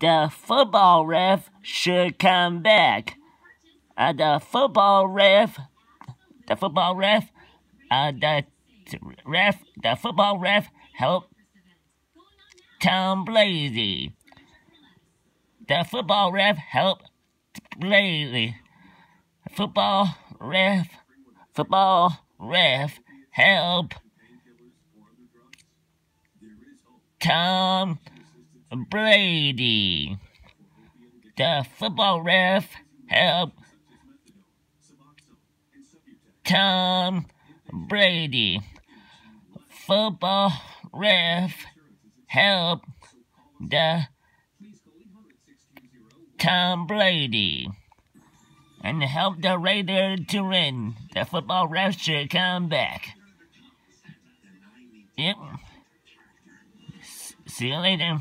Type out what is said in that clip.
the football ref should come back. Uh, the football ref, the football ref, uh, the ref, the football ref helped Tom Brady. The football ref helped Brady. Football ref, football ref help Tom Brady. The football ref help Tom Brady. Football ref help the Tom Brady. And help the Raider to win. The football ref should come back. Yep. See you later.